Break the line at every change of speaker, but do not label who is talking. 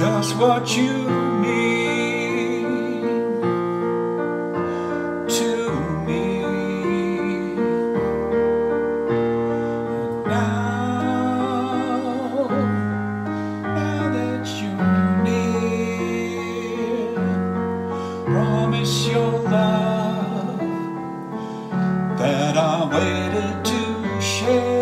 just what you mean to me. Now, now that you're near, promise your love that I waited to share